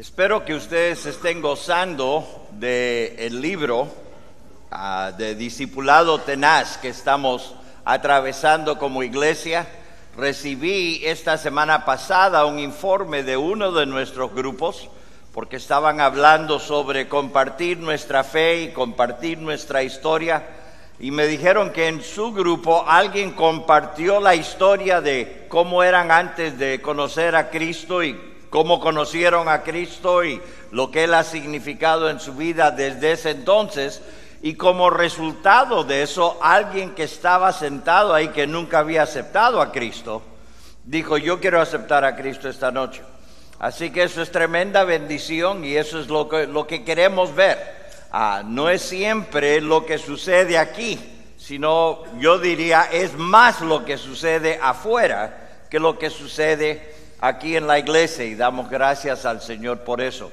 Espero que ustedes estén gozando del el libro ah, de Discipulado Tenaz que estamos atravesando como iglesia. Recibí esta semana pasada un informe de uno de nuestros grupos porque estaban hablando sobre compartir nuestra fe y compartir nuestra historia y me dijeron que en su grupo alguien compartió la historia de cómo eran antes de conocer a Cristo y cómo conocieron a Cristo y lo que Él ha significado en su vida desde ese entonces. Y como resultado de eso, alguien que estaba sentado ahí que nunca había aceptado a Cristo, dijo, yo quiero aceptar a Cristo esta noche. Así que eso es tremenda bendición y eso es lo que, lo que queremos ver. Ah, no es siempre lo que sucede aquí, sino yo diría es más lo que sucede afuera que lo que sucede aquí en la iglesia y damos gracias al Señor por eso.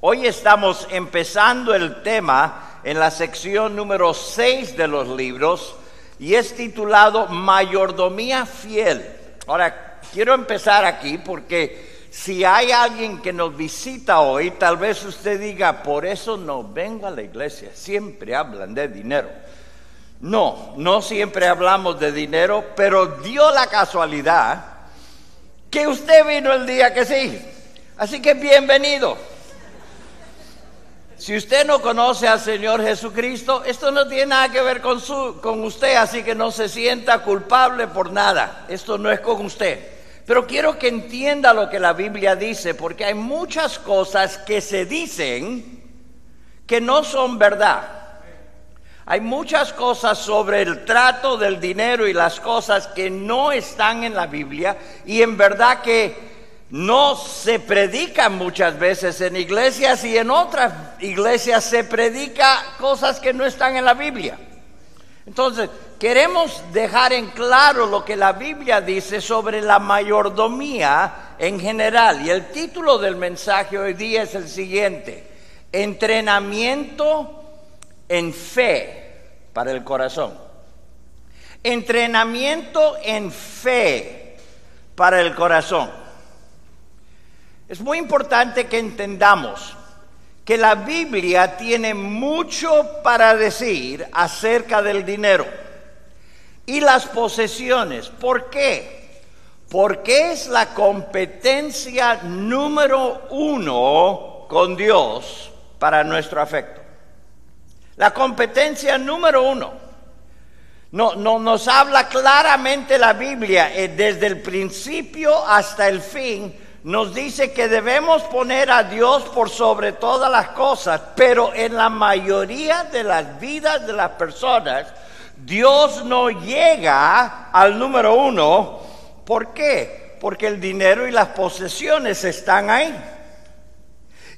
Hoy estamos empezando el tema en la sección número 6 de los libros y es titulado Mayordomía Fiel. Ahora, quiero empezar aquí porque si hay alguien que nos visita hoy, tal vez usted diga, por eso no vengo a la iglesia, siempre hablan de dinero. No, no siempre hablamos de dinero, pero dio la casualidad que usted vino el día que sí. Así que bienvenido. Si usted no conoce al Señor Jesucristo, esto no tiene nada que ver con, su, con usted, así que no se sienta culpable por nada. Esto no es con usted. Pero quiero que entienda lo que la Biblia dice, porque hay muchas cosas que se dicen que no son verdad. Hay muchas cosas sobre el trato del dinero y las cosas que no están en la Biblia y en verdad que no se predican muchas veces en iglesias y en otras iglesias se predica cosas que no están en la Biblia. Entonces, queremos dejar en claro lo que la Biblia dice sobre la mayordomía en general. Y el título del mensaje hoy día es el siguiente, entrenamiento en fe para el corazón. Entrenamiento en fe para el corazón. Es muy importante que entendamos que la Biblia tiene mucho para decir acerca del dinero y las posesiones. ¿Por qué? Porque es la competencia número uno con Dios para nuestro afecto. La competencia número uno. No, no, nos habla claramente la Biblia, eh, desde el principio hasta el fin, nos dice que debemos poner a Dios por sobre todas las cosas, pero en la mayoría de las vidas de las personas, Dios no llega al número uno. ¿Por qué? Porque el dinero y las posesiones están ahí.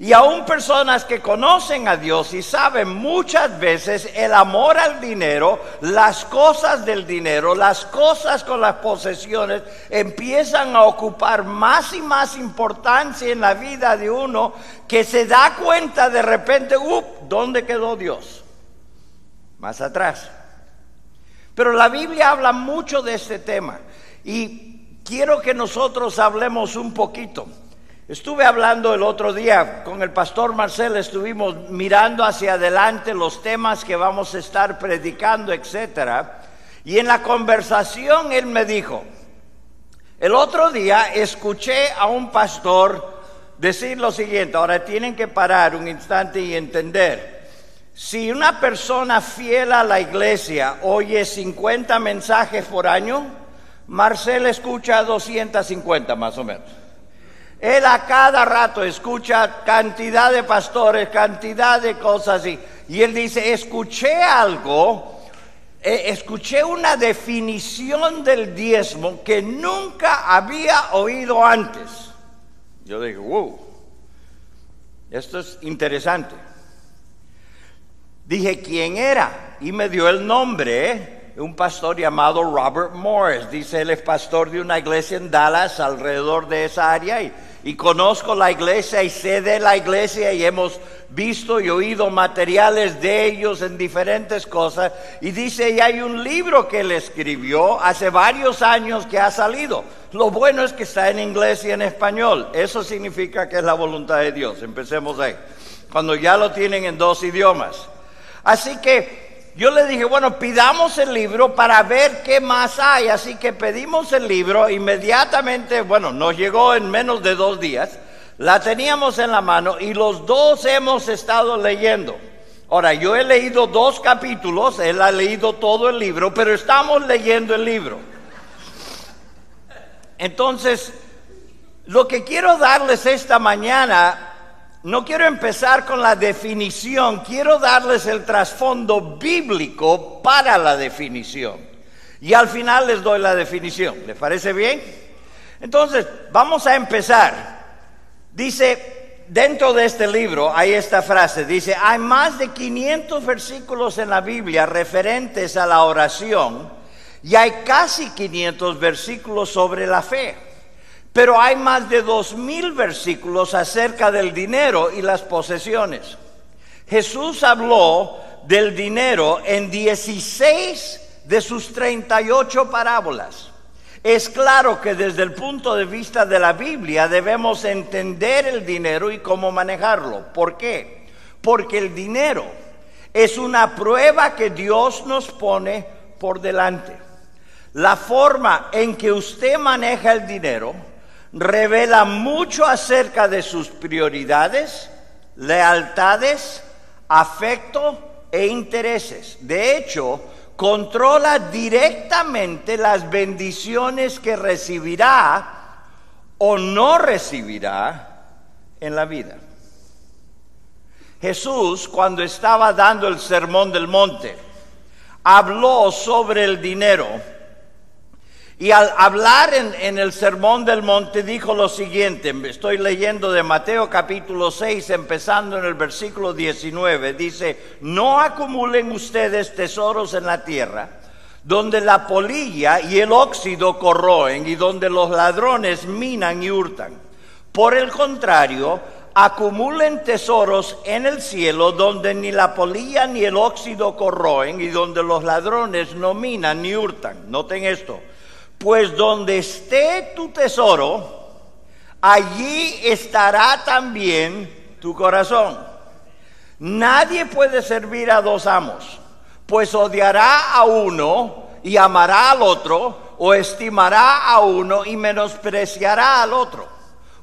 Y aún personas que conocen a Dios y saben muchas veces el amor al dinero, las cosas del dinero, las cosas con las posesiones, empiezan a ocupar más y más importancia en la vida de uno que se da cuenta de repente, up, ¿dónde quedó Dios? Más atrás. Pero la Biblia habla mucho de este tema y quiero que nosotros hablemos un poquito. Estuve hablando el otro día con el pastor Marcel, estuvimos mirando hacia adelante los temas que vamos a estar predicando, etcétera, y en la conversación él me dijo, el otro día escuché a un pastor decir lo siguiente, ahora tienen que parar un instante y entender, si una persona fiel a la iglesia oye 50 mensajes por año, Marcel escucha 250 más o menos. Él a cada rato escucha cantidad de pastores, cantidad de cosas y, y él dice, escuché algo, eh, escuché una definición del diezmo que nunca había oído antes. Yo digo, wow, esto es interesante. Dije, ¿quién era? Y me dio el nombre, un pastor llamado Robert Morris. Dice, él es pastor de una iglesia en Dallas, alrededor de esa área, y, y conozco la iglesia y sé de la iglesia y hemos visto y oído materiales de ellos en diferentes cosas. Y dice, y hay un libro que él escribió hace varios años que ha salido. Lo bueno es que está en inglés y en español. Eso significa que es la voluntad de Dios. Empecemos ahí. Cuando ya lo tienen en dos idiomas. Así que yo le dije, bueno, pidamos el libro para ver qué más hay. Así que pedimos el libro inmediatamente, bueno, nos llegó en menos de dos días. La teníamos en la mano y los dos hemos estado leyendo. Ahora, yo he leído dos capítulos, él ha leído todo el libro, pero estamos leyendo el libro. Entonces, lo que quiero darles esta mañana, no quiero empezar con la definición, quiero darles el trasfondo bíblico para la definición. Y al final les doy la definición. ¿Les parece bien? Entonces, vamos a empezar. Dice, dentro de este libro hay esta frase, dice, hay más de 500 versículos en la Biblia referentes a la oración y hay casi 500 versículos sobre la fe. Pero hay más de 2000 versículos acerca del dinero y las posesiones. Jesús habló del dinero en 16 de sus 38 parábolas. Es claro que desde el punto de vista de la Biblia debemos entender el dinero y cómo manejarlo. ¿Por qué? Porque el dinero es una prueba que Dios nos pone por delante. La forma en que usted maneja el dinero revela mucho acerca de sus prioridades, lealtades, afecto e intereses. De hecho, controla directamente las bendiciones que recibirá o no recibirá en la vida. Jesús, cuando estaba dando el sermón del monte, habló sobre el dinero y al hablar en, el Sermón del Monte dijo lo siguiente, estoy leyendo de Mateo capítulo 6, empezando en el versículo 19, dice, no acumulen ustedes tesoros en la tierra, donde la polilla y el óxido corroen y donde los ladrones minan y hurtan. Por el contrario, acumulen tesoros en el cielo donde ni la polilla ni el óxido corroen y donde los ladrones no minan ni hurtan. Noten esto pues donde esté tu tesoro, allí estará también tu corazón. Nadie puede servir a dos amos, pues odiará a uno y amará al otro, o estimará a uno y menospreciará al otro.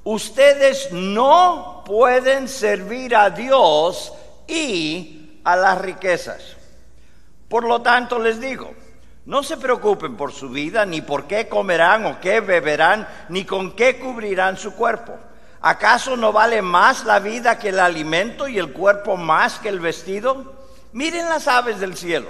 Ustedes no pueden servir a Dios y a las riquezas. Por lo tanto les digo, no se preocupen por su vida, ni por qué comerán o qué beberán, ni con qué cubrirán su cuerpo. ¿Acaso no vale más la vida que el alimento y el cuerpo más que el vestido? Miren las aves del cielo,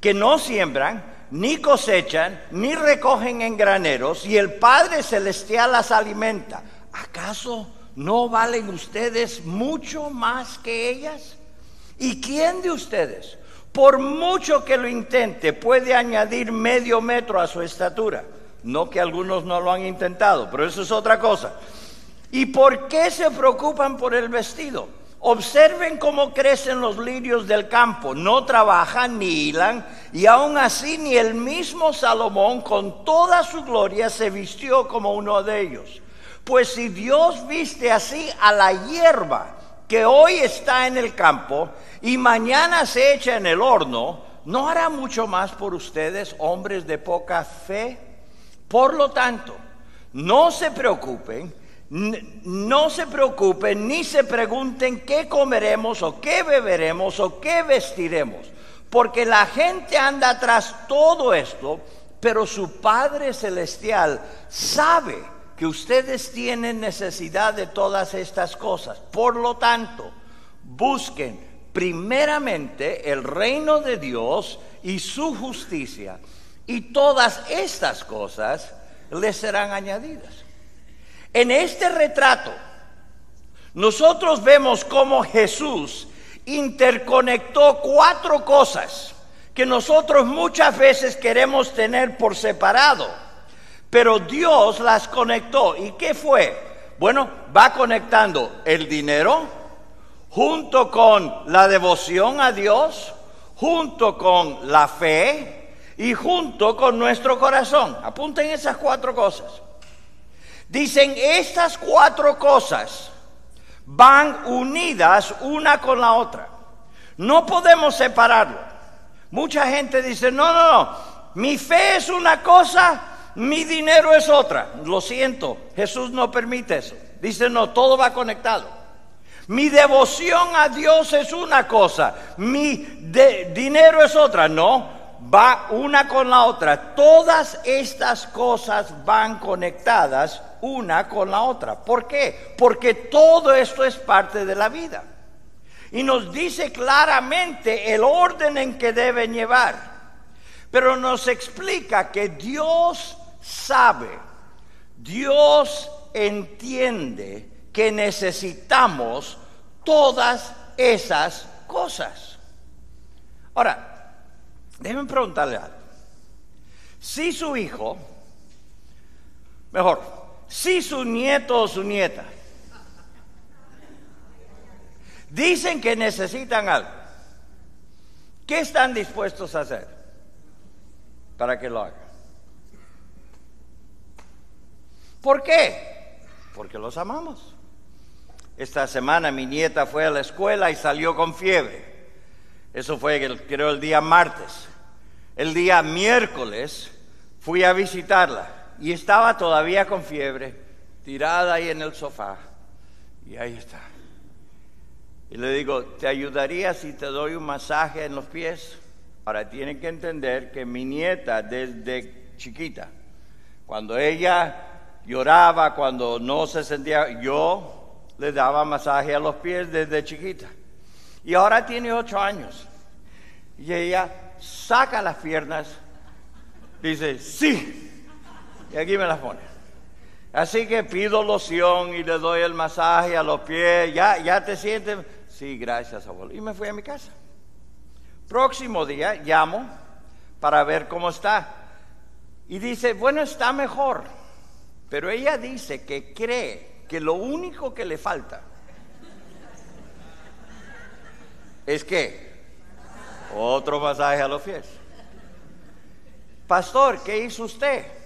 que no siembran, ni cosechan, ni recogen en graneros, y el Padre Celestial las alimenta. ¿Acaso no valen ustedes mucho más que ellas? ¿Y quién de ustedes? Por mucho que lo intente, puede añadir medio metro a su estatura. No que algunos no lo han intentado, pero eso es otra cosa. ¿Y por qué se preocupan por el vestido? Observen cómo crecen los lirios del campo, no trabajan ni hilan, y aún así ni el mismo Salomón con toda su gloria se vistió como uno de ellos. Pues si Dios viste así a la hierba que hoy está en el campo y mañana se echa en el horno, ¿no hará mucho más por ustedes, hombres de poca fe? Por lo tanto, no se preocupen, no se preocupen ni se pregunten qué comeremos o qué beberemos o qué vestiremos, porque la gente anda tras todo esto, pero su Padre Celestial sabe que ustedes tienen necesidad de todas estas cosas. Por lo tanto, busquen primeramente el reino de Dios y su justicia, y todas estas cosas les serán añadidas. En este retrato, nosotros vemos cómo Jesús interconectó cuatro cosas que nosotros muchas veces queremos tener por separado, pero Dios las conectó. ¿Y qué fue? Bueno, va conectando el dinero junto con la devoción a Dios, junto con la fe y junto con nuestro corazón. Apunten esas cuatro cosas. Dicen, estas cuatro cosas van unidas una con la otra. No podemos separarlo. Mucha gente dice, no, no, no, mi fe es una cosa, mi dinero es otra. Lo siento, Jesús no permite eso. Dice, no, todo va conectado. Mi devoción a Dios es una cosa, mi dinero es otra. No, va una con la otra. Todas estas cosas van conectadas una con la otra. ¿Por qué? Porque todo esto es parte de la vida. Y nos dice claramente el orden en que deben llevar. Pero nos explica que Dios sabe, Dios entiende que necesitamos todas esas cosas. Ahora, déjenme preguntarle algo. Si su hijo, mejor, si su nieto o su nieta dicen que necesitan algo, ¿qué están dispuestos a hacer para que lo hagan? ¿Por qué? Porque los amamos. Esta semana mi nieta fue a la escuela y salió con fiebre. Eso fue, creo, el día martes. El día miércoles fui a visitarla y estaba todavía con fiebre, tirada ahí en el sofá. Y ahí está. Y le digo, ¿te ayudaría si te doy un masaje en los pies? Ahora tienen que entender que mi nieta desde chiquita, cuando ella lloraba, cuando no se sentía, yo le daba masaje a los pies desde chiquita. Y ahora tiene ocho años. Y ella saca las piernas, dice, sí, y aquí me las pone. Así que pido loción y le doy el masaje a los pies. ¿Ya, ya te sientes? Sí, gracias, abuelo. Y me fui a mi casa. Próximo día llamo para ver cómo está. Y dice, bueno, está mejor. Pero ella dice que cree que lo único que le falta es que otro masaje a los pies. Pastor, ¿qué hizo usted?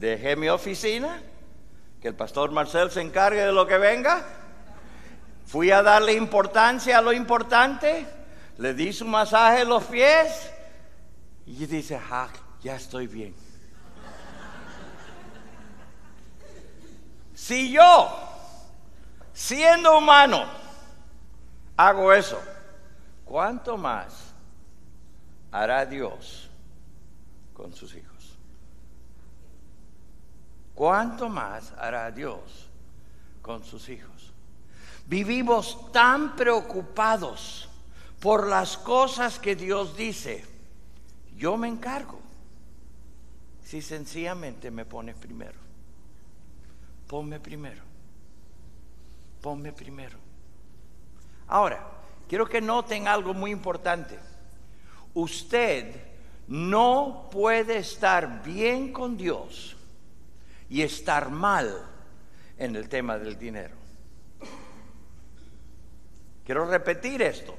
dejé mi oficina, que el pastor Marcel se encargue de lo que venga. Fui a darle importancia a lo importante, le di su masaje en los pies y dice, ah, ya estoy bien. Si yo, siendo humano, hago eso, ¿cuánto más hará Dios con sus hijos? ¿Cuánto más hará Dios con sus hijos? Vivimos tan preocupados por las cosas que Dios dice, yo me encargo, si sencillamente me pones primero. Ponme primero. Ponme primero. Ahora, quiero que noten algo muy importante. Usted no puede estar bien con Dios y estar mal en el tema del dinero. Quiero repetir esto.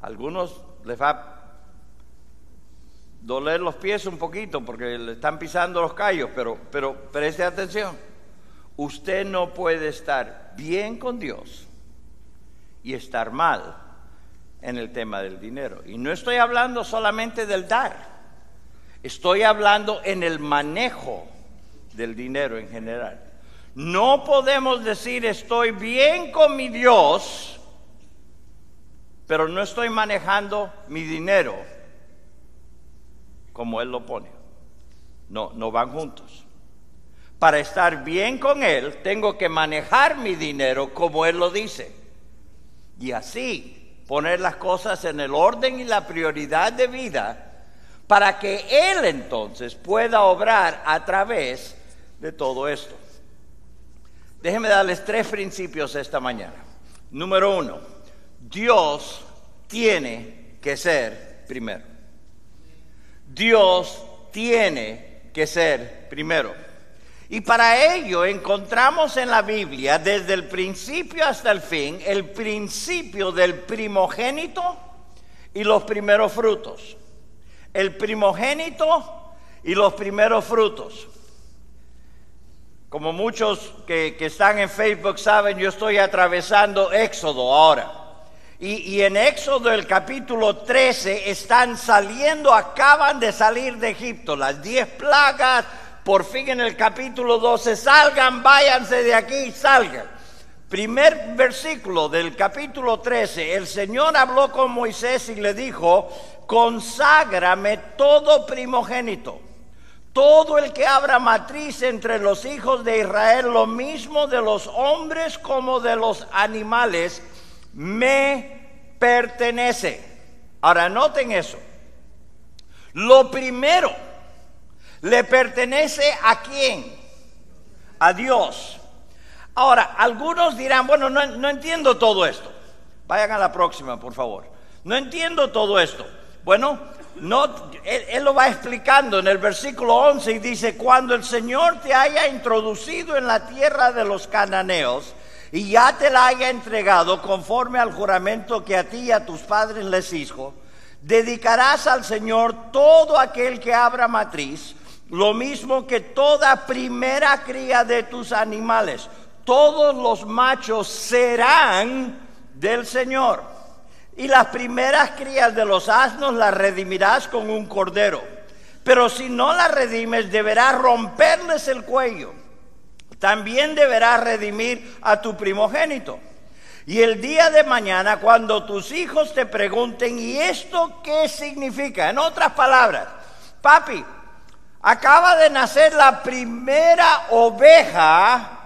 A algunos les va doler los pies un poquito porque le están pisando los callos, pero, pero preste atención. Usted no puede estar bien con Dios y estar mal en el tema del dinero. Y no estoy hablando solamente del dar. Estoy hablando en el manejo del dinero en general. No podemos decir estoy bien con mi Dios, pero no estoy manejando mi dinero como Él lo pone. No, no van juntos. Para estar bien con Él, tengo que manejar mi dinero como Él lo dice. Y así poner las cosas en el orden y la prioridad de vida para que Él entonces pueda obrar a través de todo esto. Déjenme darles tres principios esta mañana. Número uno, Dios tiene que ser primero. Dios tiene que ser primero. Y para ello encontramos en la Biblia, desde el principio hasta el fin, el principio del primogénito y los primeros frutos. El primogénito y los primeros frutos. Como muchos que, están en Facebook saben, yo estoy atravesando Éxodo ahora. Y, en Éxodo el capítulo 13 están saliendo, acaban de salir de Egipto, las diez plagas, por fin en el capítulo 12, salgan, váyanse de aquí, salgan. Primer versículo del capítulo 13, el Señor habló con Moisés y le dijo, conságrame todo primogénito todo el que abra matriz entre los hijos de Israel, lo mismo de los hombres como de los animales, me pertenece. Ahora noten eso. Lo primero le pertenece a quién? A Dios. Ahora, algunos dirán, bueno, no, no entiendo todo esto. Vayan a la próxima, por favor. No entiendo todo esto. Bueno, no, él, lo va explicando en el versículo 11 y dice, cuando el Señor te haya introducido en la tierra de los cananeos y ya te la haya entregado conforme al juramento que a ti y a tus padres les hizo, dedicarás al Señor todo aquel que abra matriz, lo mismo que toda primera cría de tus animales. Todos los machos serán del Señor. Y las primeras crías de los asnos las redimirás con un cordero. Pero si no las redimes, deberás romperles el cuello. También deberás redimir a tu primogénito. Y el día de mañana, cuando tus hijos te pregunten, ¿y esto qué significa? En otras palabras, papi, acaba de nacer la primera oveja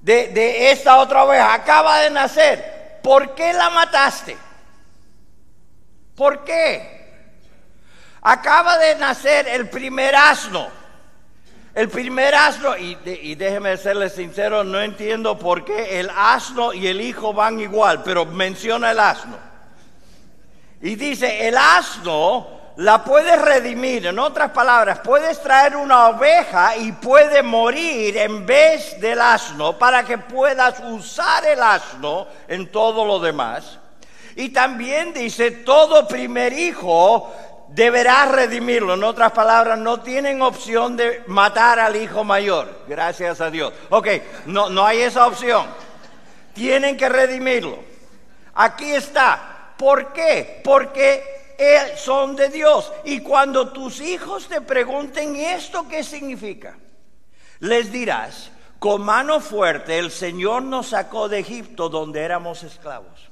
de, de esta otra oveja, acaba de nacer. ¿Por qué la mataste? ¿Por qué? Acaba de nacer el primer asno. El primer asno, y, déjeme serle sincero, no entiendo por qué el asno y el hijo van igual, pero menciona el asno. Y dice, el asno la puedes redimir, en otras palabras, puedes traer una oveja y puede morir en vez del asno para que puedas usar el asno en todo lo demás. Y también dice, todo primer hijo deberá redimirlo. En otras palabras, no tienen opción de matar al hijo mayor. Gracias a Dios. Ok, no, no hay esa opción. Tienen que redimirlo. Aquí está. ¿Por qué? Porque son de Dios. Y cuando tus hijos te pregunten, ¿y esto qué significa? Les dirás, con mano fuerte el Señor nos sacó de Egipto donde éramos esclavos.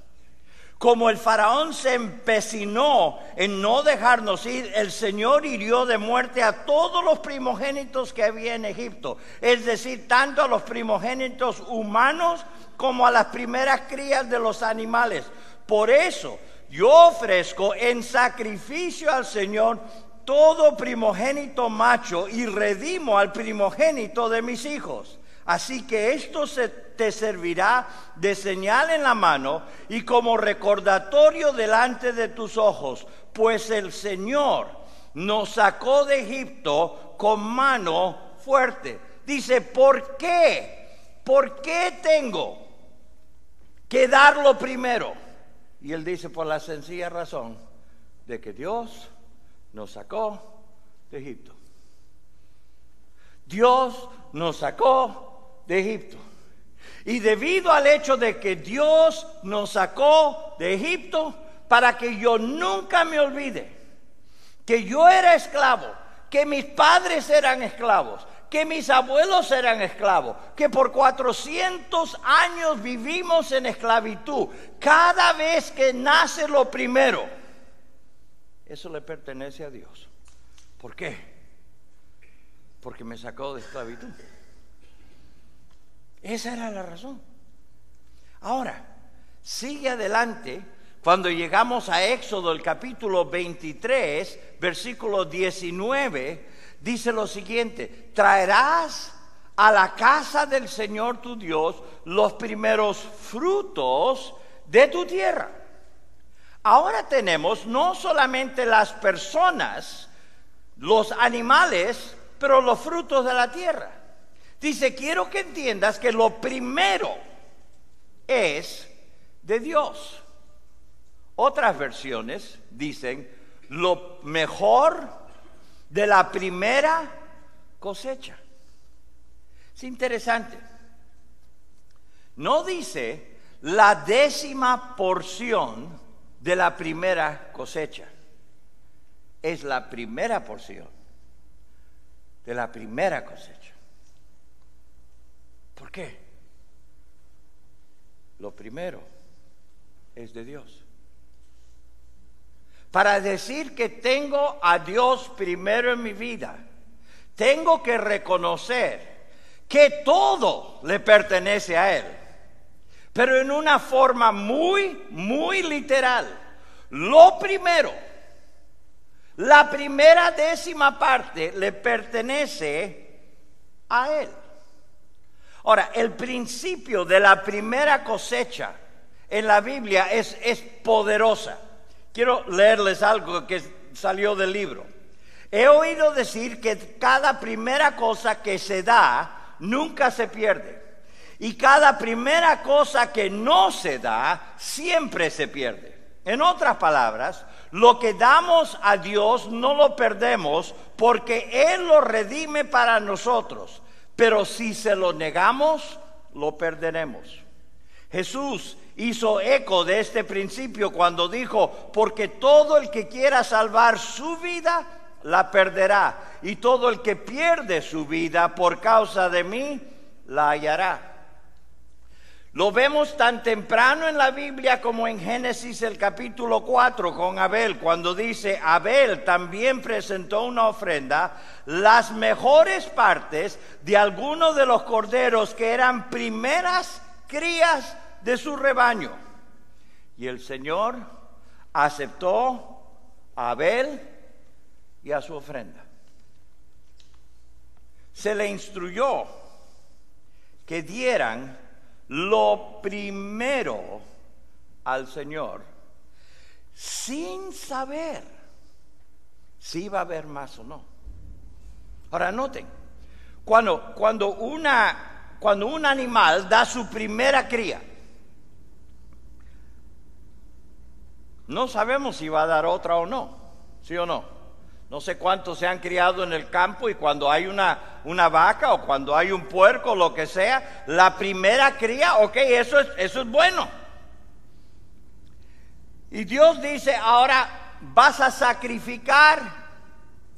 Como el faraón se empecinó en no dejarnos ir, el Señor hirió de muerte a todos los primogénitos que había en Egipto, es decir, tanto a los primogénitos humanos como a las primeras crías de los animales. Por eso yo ofrezco en sacrificio al Señor todo primogénito macho y redimo al primogénito de mis hijos. Así que esto se te servirá de señal en la mano y como recordatorio delante de tus ojos, pues el Señor nos sacó de Egipto con mano fuerte. Dice, ¿por qué? ¿Por qué tengo que darlo primero? Y él dice, por la sencilla razón de que Dios nos sacó de Egipto. Dios nos sacó de Egipto. Y debido al hecho de que Dios nos sacó de Egipto, para que yo nunca me olvide que yo era esclavo, que mis padres eran esclavos, que mis abuelos eran esclavos, que por 400 años vivimos en esclavitud. Cada vez que nace lo primero, eso le pertenece a Dios. ¿Por qué? Porque me sacó de esclavitud. Esa era la razón. Ahora, sigue adelante cuando llegamos a Éxodo, el capítulo 23, versículo 19, dice lo siguiente, traerás a la casa del Señor tu Dios los primeros frutos de tu tierra. Ahora tenemos no solamente las personas, los animales, pero los frutos de la tierra. Dice, quiero que entiendas que lo primero es de Dios. Otras versiones dicen, lo mejor de la primera cosecha. Es interesante. No dice la décima porción de la primera cosecha. Es la primera porción de la primera cosecha. Lo primero es de Dios. Para decir que tengo a Dios primero en mi vida, tengo que reconocer que todo le pertenece a Él, pero en una forma muy, muy literal. Lo primero, la primera décima parte le pertenece a Él. Ahora, el principio de la primera cosecha en la Biblia es, es poderosa. Quiero leerles algo que salió del libro. He oído decir que cada primera cosa que se da nunca se pierde. Y cada primera cosa que no se da siempre se pierde. En otras palabras, lo que damos a Dios no lo perdemos porque Él lo redime para nosotros. Pero si se lo negamos, lo perderemos. Jesús hizo eco de este principio cuando dijo, porque todo el que quiera salvar su vida, la perderá. Y todo el que pierde su vida por causa de mí, la hallará. Lo vemos tan temprano en la Biblia como en Génesis el capítulo 4 con Abel, cuando dice, Abel también presentó una ofrenda, las mejores partes de algunos de los corderos que eran primeras crías de su rebaño. Y el Señor aceptó a Abel y a su ofrenda. Se le instruyó que dieran lo primero al Señor sin saber si iba a haber más o no. Ahora noten, cuando, cuando, una, cuando un animal da su primera cría, no sabemos si va a dar otra o no, ¿sí o no? No sé cuántos se han criado en el campo y cuando hay una, una vaca o cuando hay un puerco lo que sea, la primera cría, ok, eso es, eso es bueno. Y Dios dice, ahora vas a sacrificar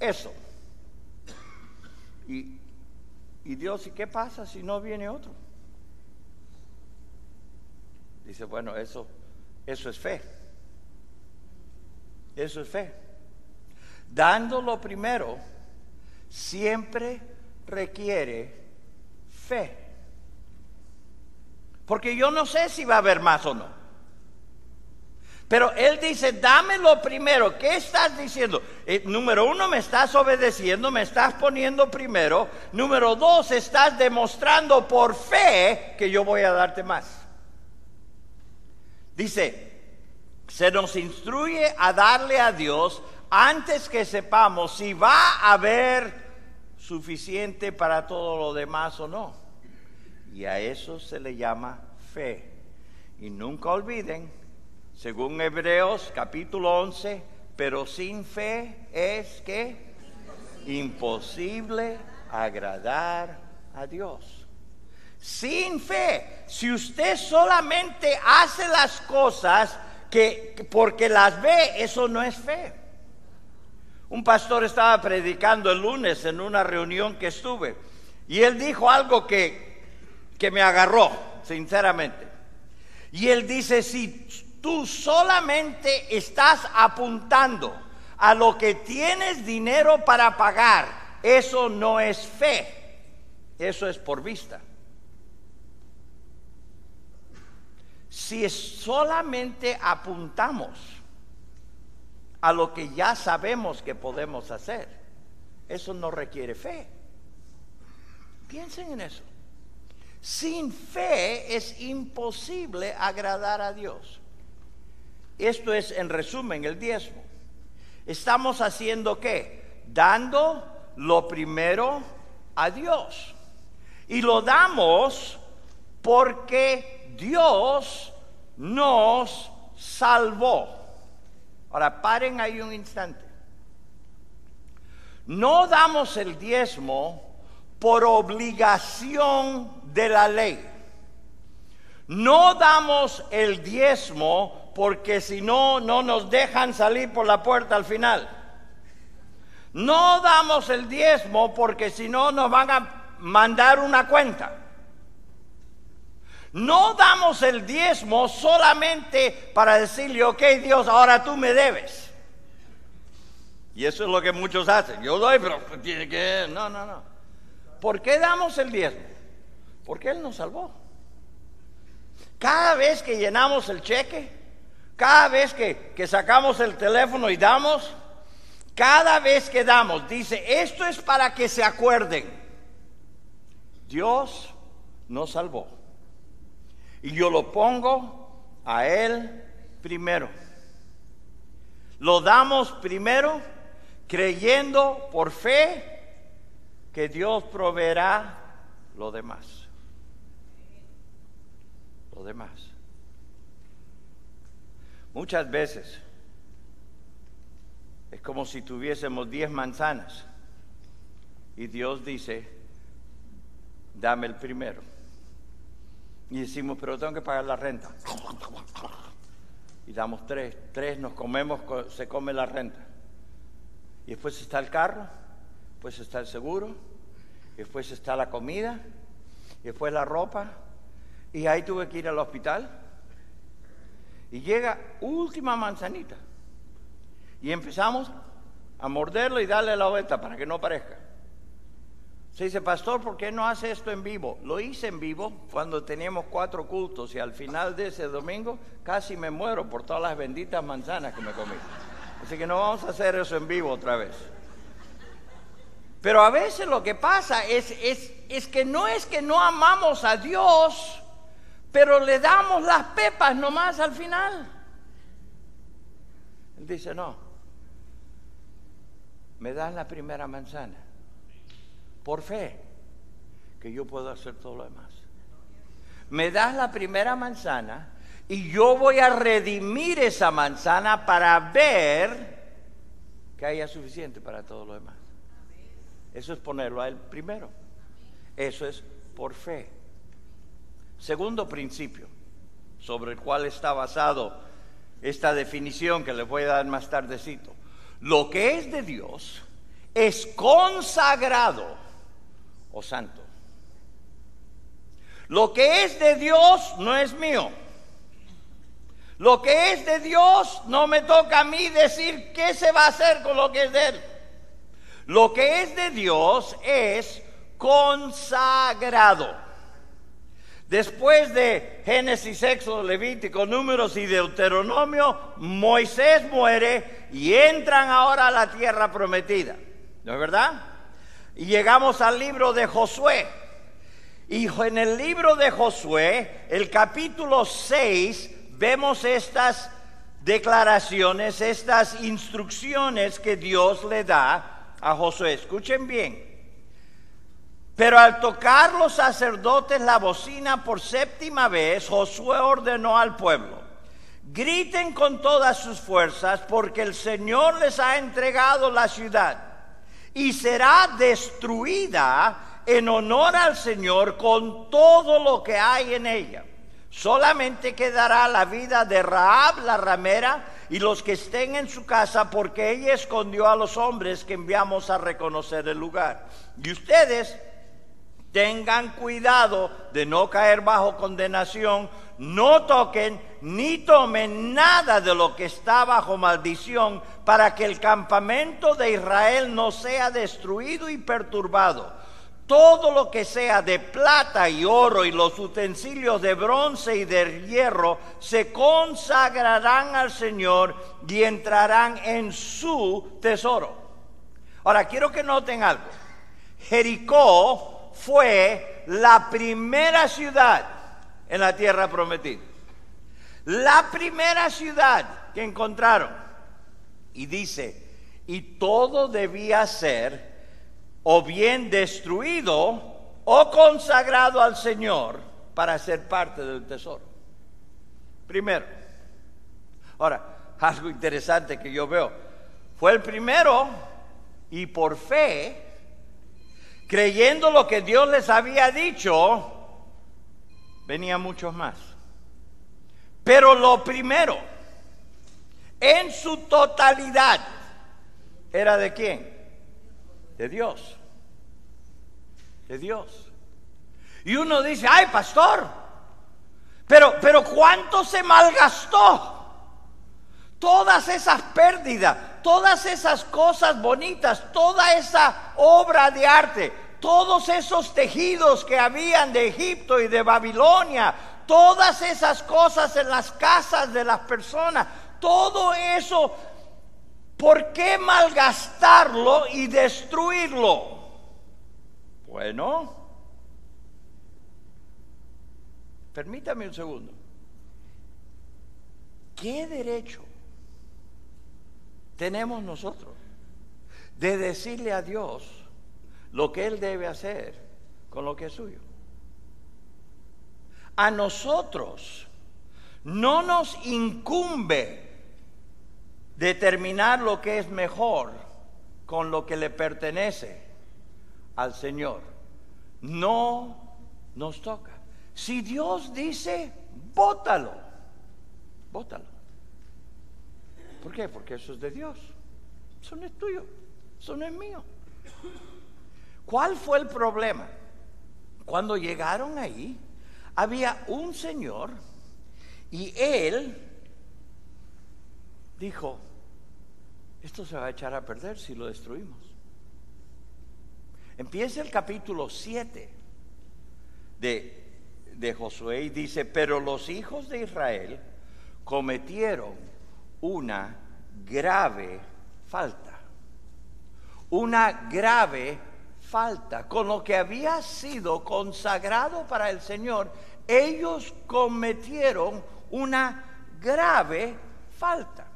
eso. Y, y Dios, ¿y qué pasa si no viene otro? Dice, bueno, eso, eso es fe. Eso es fe. Dando lo primero siempre requiere fe. Porque yo no sé si va a haber más o no. Pero él dice, dame lo primero. ¿Qué estás diciendo? Eh, número uno, me estás obedeciendo, me estás poniendo primero. Número dos, estás demostrando por fe que yo voy a darte más. Dice, se nos instruye a darle a Dios antes que sepamos si va a haber suficiente para todo lo demás o no. Y a eso se le llama fe. Y nunca olviden, según Hebreos capítulo 11, pero sin fe es que imposible agradar a Dios. Sin fe, si usted solamente hace las cosas que porque las ve, eso no es fe. Un pastor estaba predicando el lunes en una reunión que estuve y él dijo algo que, que me agarró, sinceramente. Y él dice, si tú solamente estás apuntando a lo que tienes dinero para pagar, eso no es fe, eso es por vista. Si solamente apuntamos a lo que ya sabemos que podemos hacer. Eso no requiere fe. Piensen en eso. Sin fe es imposible agradar a Dios. Esto es, en resumen, el diezmo. Estamos haciendo qué? Dando lo primero a Dios. Y lo damos porque Dios nos salvó. Ahora, paren ahí un instante. No damos el diezmo por obligación de la ley. No damos el diezmo porque si no, no nos dejan salir por la puerta al final. No damos el diezmo porque si no nos van a mandar una cuenta. No damos el diezmo solamente para decirle, ok Dios, ahora tú me debes. Y eso es lo que muchos hacen. Yo doy, pero tiene que... No, no, no. ¿Por qué damos el diezmo? Porque Él nos salvó. Cada vez que llenamos el cheque, cada vez que, que sacamos el teléfono y damos, cada vez que damos, dice, esto es para que se acuerden. Dios nos salvó. Y yo lo pongo a Él primero. Lo damos primero creyendo por fe que Dios proveerá lo demás. Lo demás. Muchas veces es como si tuviésemos diez manzanas y Dios dice, dame el primero. Y decimos, pero tengo que pagar la renta. Y damos tres, tres nos comemos, se come la renta. Y después está el carro, después está el seguro, después está la comida, después la ropa. Y ahí tuve que ir al hospital. Y llega última manzanita. Y empezamos a morderlo y darle la vuelta para que no parezca. Se dice, pastor, ¿por qué no hace esto en vivo? Lo hice en vivo cuando teníamos cuatro cultos y al final de ese domingo casi me muero por todas las benditas manzanas que me comí. Así que no vamos a hacer eso en vivo otra vez. Pero a veces lo que pasa es, es, es que no es que no amamos a Dios, pero le damos las pepas nomás al final. Él dice, no, me das la primera manzana por fe que yo puedo hacer todo lo demás. Me das la primera manzana y yo voy a redimir esa manzana para ver que haya suficiente para todo lo demás. Eso es ponerlo a él primero. Eso es por fe. Segundo principio sobre el cual está basado esta definición que les voy a dar más tardecito. Lo que es de Dios es consagrado santo. Lo que es de Dios no es mío. Lo que es de Dios no me toca a mí decir qué se va a hacer con lo que es de Él. Lo que es de Dios es consagrado. Después de Génesis, Éxodo, Levítico, Números y Deuteronomio, Moisés muere y entran ahora a la tierra prometida. ¿No es verdad? Y llegamos al libro de Josué. Y en el libro de Josué, el capítulo 6, vemos estas declaraciones, estas instrucciones que Dios le da a Josué. Escuchen bien. Pero al tocar los sacerdotes la bocina por séptima vez, Josué ordenó al pueblo, griten con todas sus fuerzas porque el Señor les ha entregado la ciudad y será destruida en honor al Señor con todo lo que hay en ella. Solamente quedará la vida de Raab la ramera y los que estén en su casa, porque ella escondió a los hombres que enviamos a reconocer el lugar. Y ustedes tengan cuidado de no caer bajo condenación, no toquen ni tomen nada de lo que está bajo maldición para que el campamento de Israel no sea destruido y perturbado. Todo lo que sea de plata y oro y los utensilios de bronce y de hierro se consagrarán al Señor y entrarán en su tesoro. Ahora quiero que noten algo. Jericó fue la primera ciudad en la tierra prometida. La primera ciudad que encontraron. Y dice, y todo debía ser o bien destruido o consagrado al Señor para ser parte del tesoro. Primero. Ahora, algo interesante que yo veo. Fue el primero y por fe, creyendo lo que Dios les había dicho, venían muchos más. Pero lo primero, en su totalidad, era de quién? De Dios. De Dios. Y uno dice, ay, pastor, pero, pero ¿cuánto se malgastó? Todas esas pérdidas, todas esas cosas bonitas, toda esa obra de arte, todos esos tejidos que habían de Egipto y de Babilonia, todas esas cosas en las casas de las personas, todo eso, ¿por qué malgastarlo y destruirlo? Bueno, permítame un segundo. ¿Qué derecho tenemos nosotros de decirle a Dios lo que Él debe hacer con lo que es suyo. A nosotros no nos incumbe determinar lo que es mejor con lo que le pertenece al Señor. No nos toca. Si Dios dice, bótalo, bótalo. ¿Por qué? Porque eso es de Dios. Eso no es tuyo, eso no es mío. ¿Cuál fue el problema? Cuando llegaron ahí, había un señor y él dijo, esto se va a echar a perder si lo destruimos. Empieza el capítulo 7 de, de Josué y dice, pero los hijos de Israel cometieron una grave falta. Una grave falta. Con lo que había sido consagrado para el Señor, ellos cometieron una grave falta.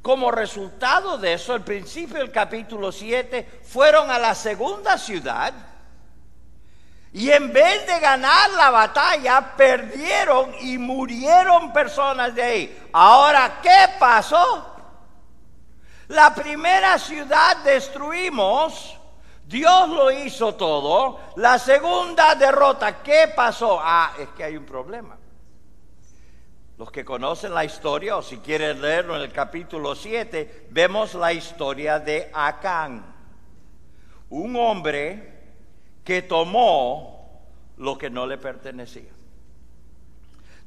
Como resultado de eso, al principio del capítulo 7, fueron a la segunda ciudad y en vez de ganar la batalla, perdieron y murieron personas de ahí. Ahora, ¿qué pasó? La primera ciudad destruimos, Dios lo hizo todo. La segunda derrota, ¿qué pasó? Ah, es que hay un problema. Los que conocen la historia, o si quieren leerlo en el capítulo 7, vemos la historia de Acán. Un hombre que tomó lo que no le pertenecía.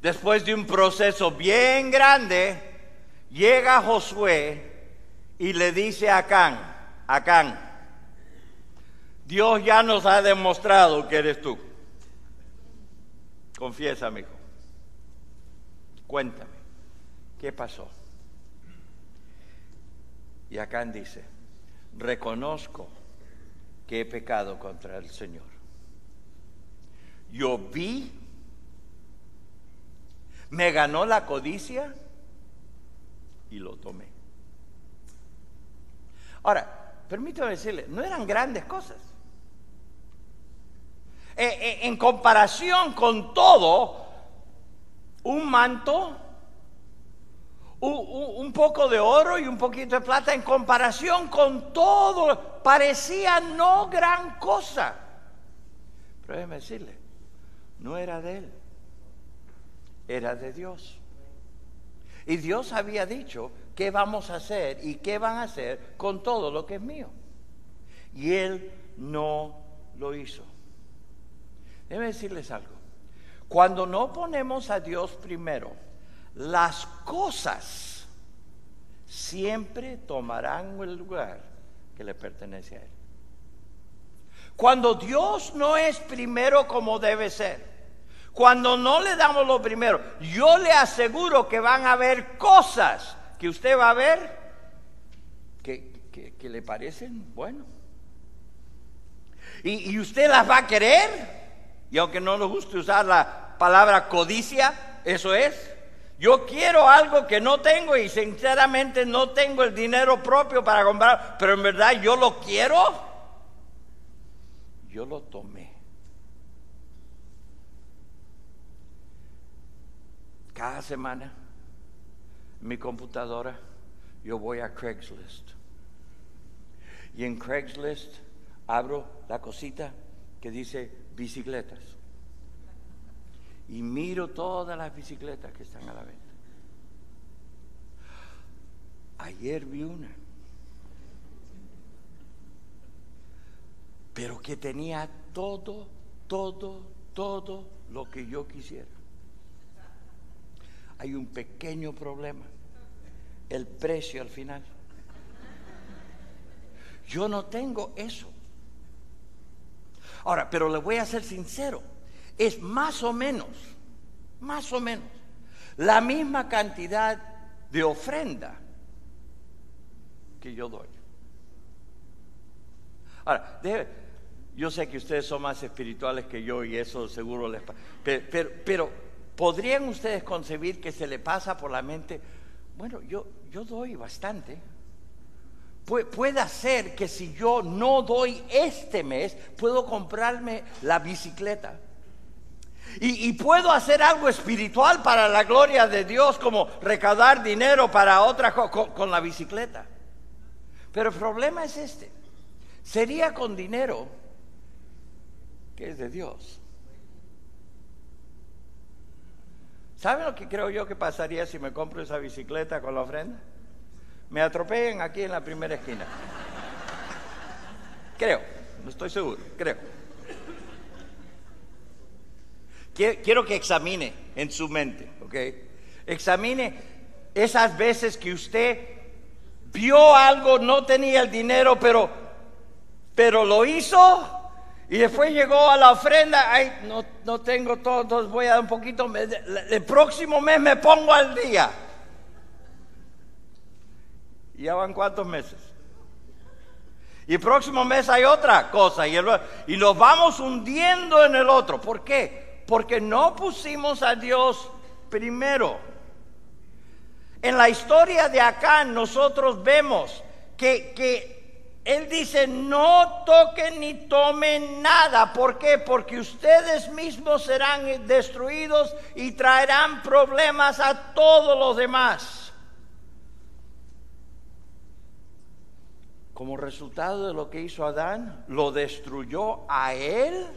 Después de un proceso bien grande, llega Josué y le dice a Acán, Acán, Dios ya nos ha demostrado que eres tú. Confiesa, hijo. Cuéntame, ¿qué pasó? Y Acán dice, reconozco que he pecado contra el Señor. Yo vi, me ganó la codicia y lo tomé. Ahora, permítame decirle, no eran grandes cosas. Eh, eh, en comparación con todo, un manto, un, poco de oro y un poquito de plata, en comparación con todo, parecía no gran cosa. Pero déjeme decirle, no era de él, era de Dios. Y Dios había dicho qué vamos a hacer y qué van a hacer con todo lo que es mío. Y él no lo hizo. Déjenme decirles algo. Cuando no ponemos a Dios primero, las cosas siempre tomarán el lugar que le pertenece a Él. Cuando Dios no es primero como debe ser, cuando no le damos lo primero, yo le aseguro que van a haber cosas que usted va a ver que, que, le parecen bueno. Y, y usted las va a querer y aunque no nos guste usar la palabra codicia, eso es. Yo quiero algo que no tengo y sinceramente no tengo el dinero propio para comprar, pero en verdad yo lo quiero. Yo lo tomé. Cada semana, en mi computadora, yo voy a Craigslist. Y en Craigslist abro la cosita que dice bicicletas. Y miro todas las bicicletas que están a la venta. Ayer vi una. Pero que tenía todo, todo, todo lo que yo quisiera. Hay un pequeño problema. El precio al final. Yo no tengo eso. Ahora, pero le voy a ser sincero. Es más o menos, más o menos, la misma cantidad de ofrenda que yo doy. Ahora, yo sé que ustedes son más espirituales que yo y eso seguro les pasa. Pero, pero, ¿podrían ustedes concebir que se le pasa por la mente? Bueno, yo, yo doy bastante. puede ser que si yo no doy este mes, puedo comprarme la bicicleta. Y, puedo hacer algo espiritual para la gloria de Dios, como recaudar dinero para otra cosa con la bicicleta. Pero el problema es este. Sería con dinero que es de Dios. ¿Saben lo que creo yo que pasaría si me compro esa bicicleta con la ofrenda? Me atropellen aquí en la primera esquina. Creo, no estoy seguro, creo. Quiero que examine en su mente, ¿ok? Examine esas veces que usted vio algo, no tenía el dinero, pero, pero lo hizo y después llegó a la ofrenda, ay, no, no tengo todo, voy a dar un poquito, el próximo mes me pongo al día. Ya van cuántos meses. Y el próximo mes hay otra cosa y, nos vamos hundiendo en el otro. ¿Por qué? Porque no pusimos a Dios primero. En la historia de acá nosotros vemos que, Él dice, no toquen ni tomen nada. ¿Por qué? Porque ustedes mismos serán destruidos y traerán problemas a todos los demás. Como resultado de lo que hizo Adán, lo destruyó a él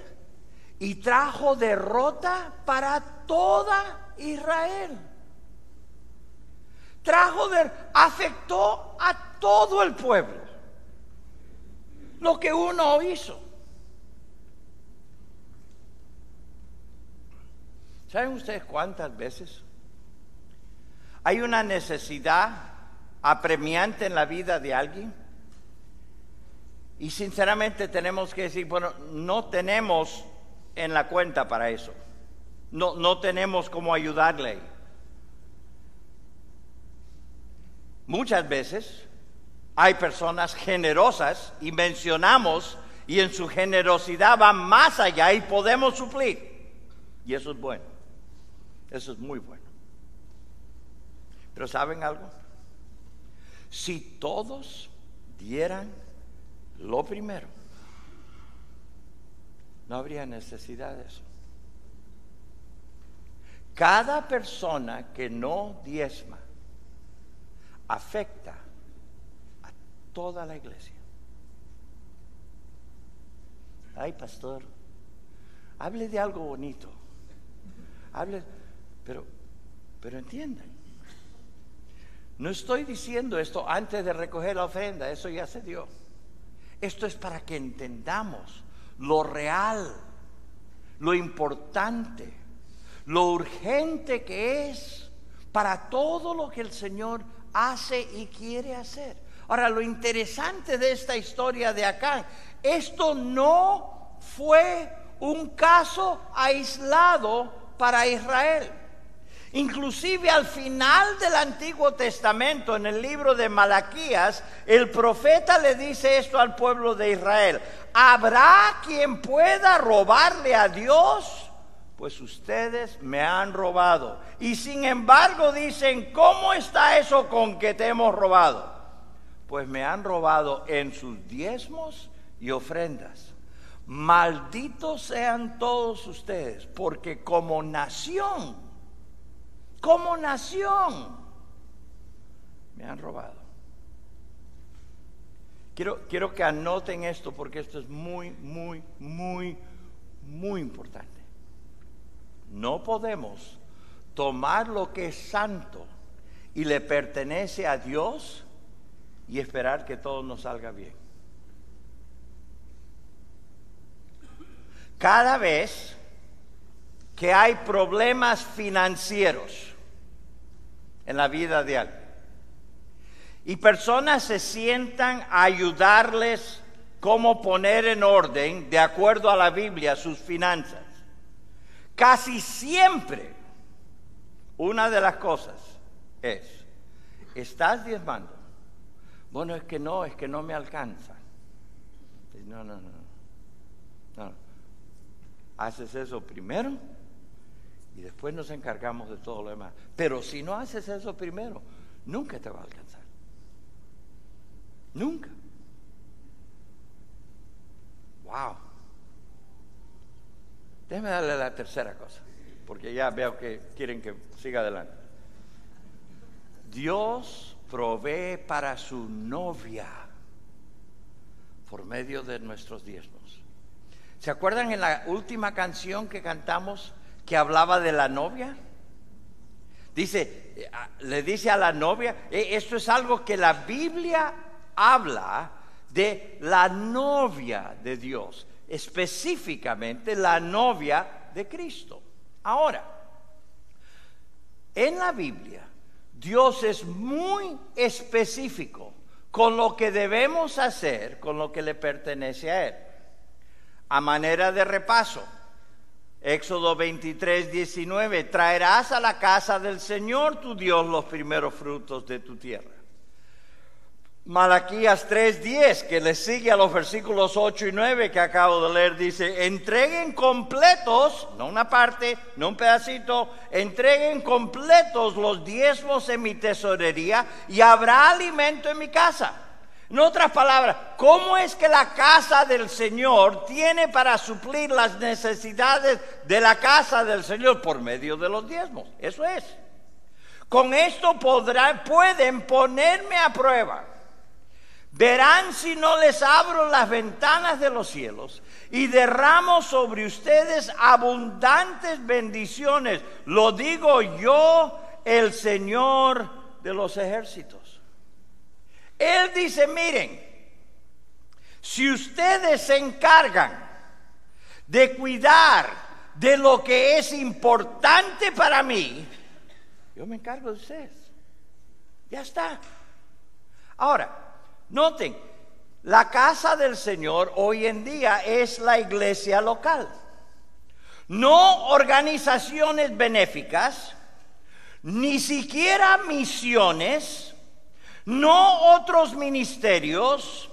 y trajo derrota para toda Israel trajo, de, afectó a todo el pueblo. Lo que uno hizo. ¿Saben ustedes cuántas veces hay una necesidad apremiante en la vida de alguien? Y sinceramente tenemos que decir, bueno, no tenemos en la cuenta para eso. No, no tenemos cómo ayudarle. Muchas veces hay personas generosas y mencionamos y en su generosidad van más allá y podemos suplir. Y eso es bueno. Eso es muy bueno. Pero ¿saben algo? Si todos dieran lo primero, no habría necesidad de eso. Cada persona que no diezma afecta a toda la iglesia. Ay, pastor, hable de algo bonito. Hable, pero, pero entiendan. No estoy diciendo esto antes de recoger la ofrenda, eso ya se dio. Esto es para que entendamos lo real, lo importante, lo urgente que es para todo lo que el Señor hace y quiere hacer. Ahora, lo interesante de esta historia de acá, esto no fue un caso aislado para Israel. Inclusive al final del Antiguo Testamento, en el libro de Malaquías, el profeta le dice esto al pueblo de Israel. ¿Habrá quien pueda robarle a Dios? pues ustedes me han robado. Y sin embargo dicen, ¿cómo está eso con que te hemos robado? Pues me han robado en sus diezmos y ofrendas. Malditos sean todos ustedes, porque como nación como nación. Me han robado. Quiero, quiero que anoten esto porque esto es muy, muy, muy, muy importante. No podemos tomar lo que es santo y le pertenece a Dios y esperar que todo nos salga bien. Cada vez que hay problemas financieros en la vida de alguien y personas se sientan a ayudarles cómo poner en orden, de acuerdo a la Biblia, sus finanzas, casi siempre una de las cosas es, ¿estás diezmando? Bueno, es que no, es que no me alcanza. No, no, no. no. Haces eso primero y después nos encargamos de todo lo demás. Pero si no haces eso primero, nunca te va a alcanzar. Nunca. Wow. Déjeme darle la tercera cosa, porque ya veo que quieren que siga adelante. Dios provee para su novia por medio de nuestros diezmos. ¿Se acuerdan en la última canción que cantamos que hablaba de la novia? Dice, eh, le dice a la novia, eh, esto es algo que la Biblia habla de la novia de Dios, específicamente la novia de Cristo. Ahora, en la Biblia, Dios es muy específico con lo que debemos hacer, con lo que le pertenece a Él. A manera de repaso, Éxodo 23, 19, traerás a la casa del Señor tu Dios los primeros frutos de tu tierra. Malaquías 3:10, que le sigue a los versículos 8 y 9 que acabo de leer, dice, entreguen completos, no una parte, no un pedacito, entreguen completos los diezmos en mi tesorería y habrá alimento en mi casa. En otras palabras, ¿cómo es que la casa del Señor tiene para suplir las necesidades de la casa del Señor por medio de los diezmos? Eso es. Con esto podrán, pueden ponerme a prueba Verán si no les abro las ventanas de los cielos y derramo sobre ustedes abundantes bendiciones. Lo digo yo, el Señor de los ejércitos. Él dice, miren, si ustedes se encargan de cuidar de lo que es importante para mí, yo me encargo de ustedes. Ya está. Ahora, Noten, la casa del Señor hoy en día es la iglesia local. No organizaciones benéficas, ni siquiera misiones, no otros ministerios,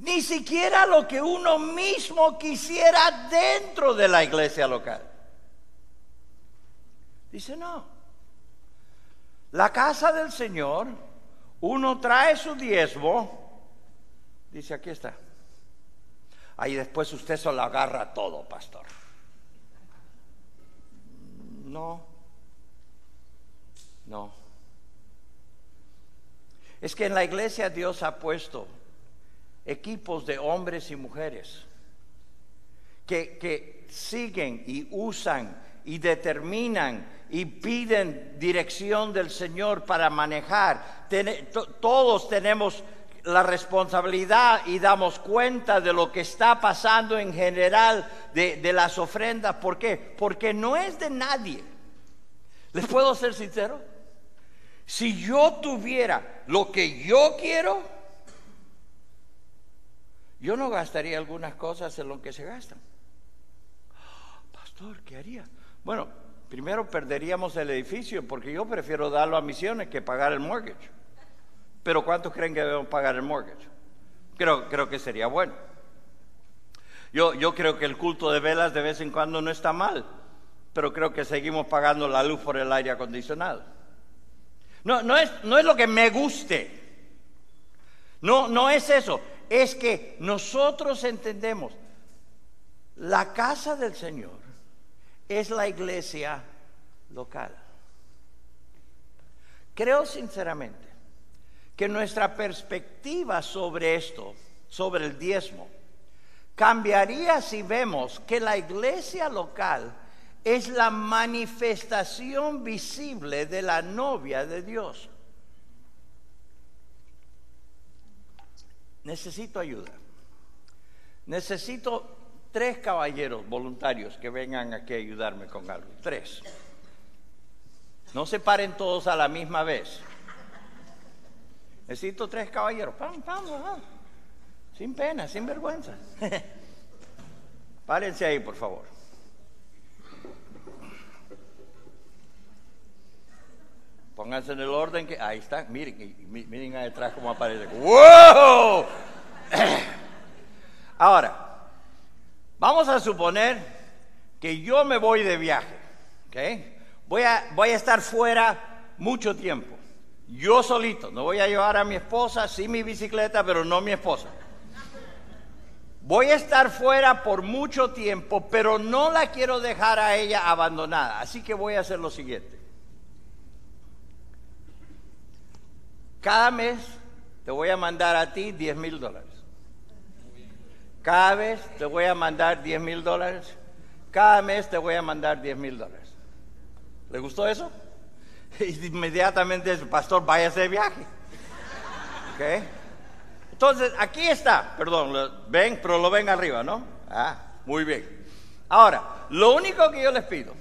ni siquiera lo que uno mismo quisiera dentro de la iglesia local. Dice, no. La casa del Señor uno trae su diezmo, dice aquí está. Ahí después usted se lo agarra todo, pastor. No, no. Es que en la iglesia Dios ha puesto equipos de hombres y mujeres que, que siguen y usan y determinan y piden dirección del Señor para manejar. todos tenemos la responsabilidad y damos cuenta de lo que está pasando en general de, de, las ofrendas. ¿Por qué? Porque no es de nadie. ¿Les puedo ser sincero? Si yo tuviera lo que yo quiero, yo no gastaría algunas cosas en lo que se gastan. Pastor, ¿qué haría? Bueno, primero perderíamos el edificio porque yo prefiero darlo a misiones que pagar el mortgage. Pero ¿cuántos creen que debemos pagar el mortgage? Creo, creo que sería bueno. Yo, yo creo que el culto de velas de vez en cuando no está mal, pero creo que seguimos pagando la luz por el aire acondicionado. No, no, es, no es lo que me guste. No, no es eso. Es que nosotros entendemos la casa del Señor es la iglesia local. creo sinceramente que nuestra perspectiva sobre esto, sobre el diezmo, cambiaría si vemos que la iglesia local es la manifestación visible de la novia de Dios. Necesito ayuda. Necesito tres caballeros voluntarios que vengan aquí a ayudarme con algo. Tres. No se paren todos a la misma vez. Necesito tres caballeros. Sin pena, sin vergüenza. Párense ahí, por favor. Pónganse en el orden que. Ahí está. Miren, miren ahí cómo aparece. ¡Wow! Ahora, Vamos a suponer que yo me voy de viaje, Voy a, voy a estar fuera mucho tiempo. Yo solito, no voy a llevar a mi esposa, sí mi bicicleta, pero no mi esposa. Voy a estar fuera por mucho tiempo, pero no la quiero dejar a ella abandonada. Así que voy a hacer lo siguiente. Cada mes te voy a mandar a ti 10 mil dólares. Cada vez te voy a mandar 10 mil dólares. Cada mes te voy a mandar 10 mil dólares. ¿Le gustó eso? Inmediatamente el pastor, vaya de viaje. ¿Ok? Entonces, aquí está, perdón, ven, pero lo ven arriba, ¿no? Ah, muy bien. Ahora, lo único que yo les pido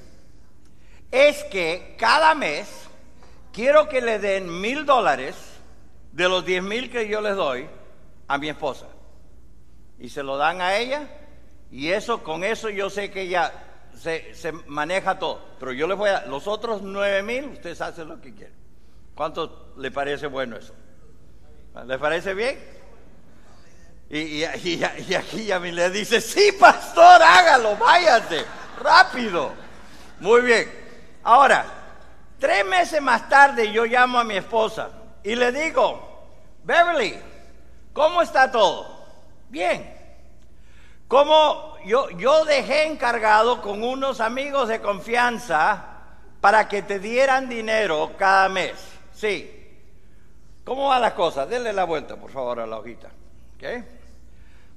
es que cada mes quiero que le den mil dólares de los 10 mil que yo les doy a mi esposa y se lo dan a ella y eso con eso yo sé que ella se, se maneja todo. Pero yo les voy a los otros nueve mil, ustedes hacen lo que quieren. ¿Cuánto le parece bueno eso? ¿Le parece bien? Y, y, y, me le dice, sí, pastor, hágalo, váyate, rápido. Muy bien. Ahora, tres meses más tarde yo llamo a mi esposa y le digo, Beverly, ¿cómo está todo? Bien. Como yo, yo dejé encargado con unos amigos de confianza para que te dieran dinero cada mes. Sí. ¿Cómo van las cosas? Denle la vuelta, por favor, a la hojita.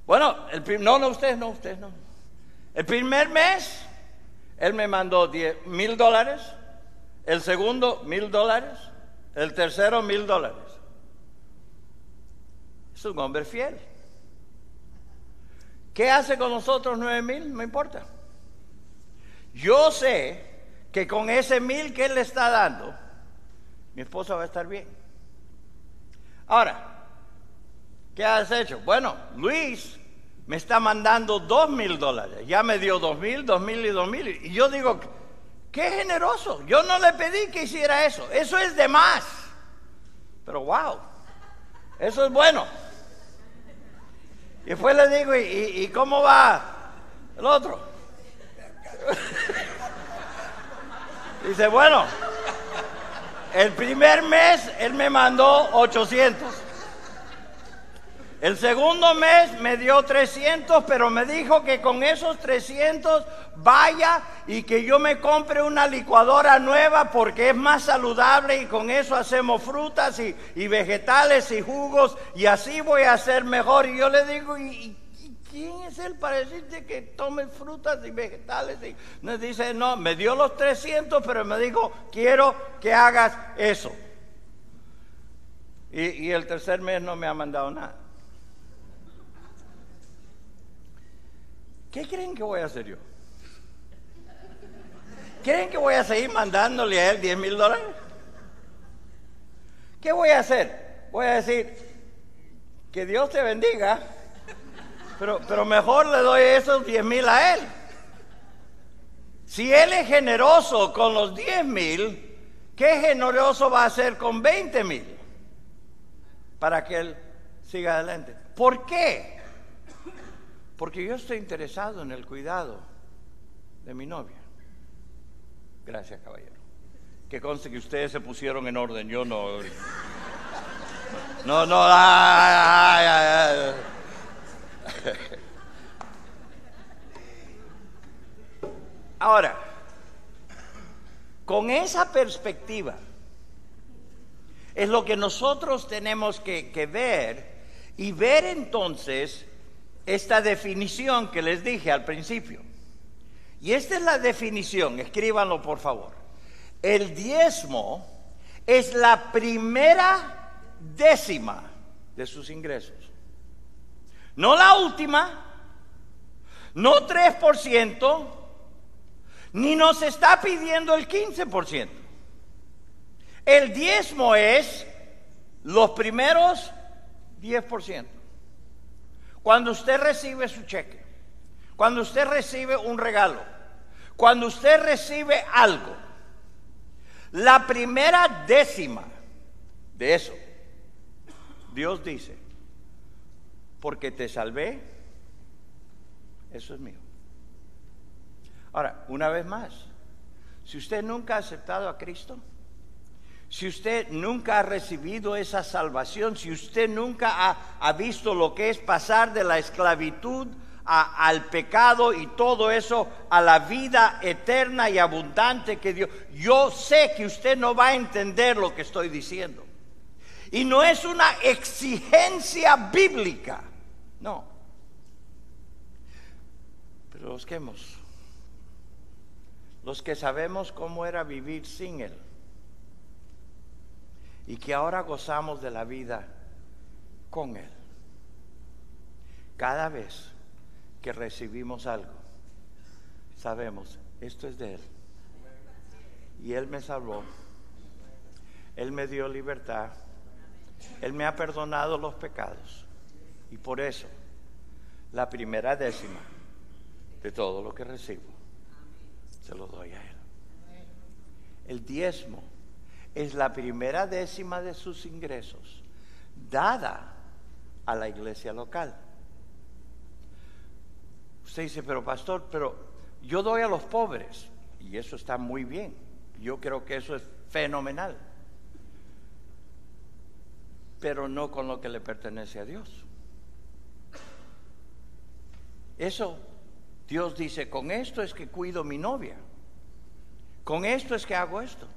Bueno, el no, no, ustedes no, ustedes no. El primer mes, él me mandó mil dólares. El segundo, mil dólares. El tercero, mil dólares. Es un hombre fiel. ¿Qué hace con nosotros nueve mil? No importa. Yo sé que con ese mil que él le está dando, mi esposa va a estar bien. Ahora, ¿qué has hecho? Bueno, Luis me está mandando dos mil dólares. Ya me dio dos mil, dos mil y dos mil. Y yo digo, qué generoso. Yo no le pedí que hiciera eso. Eso es de más. Pero wow, eso es bueno. Y después le digo, ¿y, cómo va el otro? Dice, bueno, el primer mes él me mandó 800. El segundo mes me dio 300, pero me dijo que con esos 300 vaya y que yo me compre una licuadora nueva porque es más saludable y con eso hacemos frutas y, vegetales y jugos y así voy a hacer mejor. Y yo le digo, ¿y, quién es él para decirte que tome frutas y vegetales? Y me dice, no, me dio los 300, pero me dijo, quiero que hagas eso. y el tercer mes no me ha mandado nada. ¿Qué creen que voy a hacer yo? ¿Creen que voy a seguir mandándole a él 10 mil dólares? ¿Qué voy a hacer? Voy a decir, que Dios te bendiga, pero, pero mejor le doy esos 10 mil a él. Si él es generoso con los 10 mil, ¿qué generoso va a ser con 20 mil? Para que él siga adelante. ¿Por qué? Porque yo estoy interesado en el cuidado de mi novia. Gracias, caballero. Que conste que ustedes se pusieron en orden, yo no. No, no. Ahora, con esa perspectiva, Es lo que nosotros tenemos que, que ver y ver entonces esta definición que les dije al principio. Y esta es la definición, escríbanlo por favor. El diezmo es la primera décima de sus ingresos. No la última, no 3%, ni nos está pidiendo el 15%. El diezmo es los primeros 10%. Cuando usted recibe su cheque, cuando usted recibe un regalo, cuando usted recibe algo, la primera décima de eso, Dios dice, porque te salvé, eso es mío. Ahora, una vez más, si usted nunca ha aceptado a Cristo, si usted nunca ha recibido esa salvación, si usted nunca ha, visto lo que es pasar de la esclavitud al pecado y todo eso a la vida eterna y abundante que Dios, yo sé que usted no va a entender lo que estoy diciendo. Y no es una exigencia bíblica, no. Pero los que hemos, los que sabemos cómo era vivir sin Él, y que ahora gozamos de la vida con Él. Cada vez que recibimos algo, sabemos, esto es de Él. Y Él me salvó. Él me dio libertad. Él me ha perdonado los pecados. Y por eso, la primera décima de todo lo que recibo, se lo doy a Él. El diezmo es la primera décima de sus ingresos dada a la iglesia local. Usted dice, pero pastor, pero yo doy a los pobres y eso está muy bien. Yo creo que eso es fenomenal. Pero no con lo que le pertenece a Dios. Eso, Dios dice, con esto es que cuido mi novia. Con esto es que hago esto.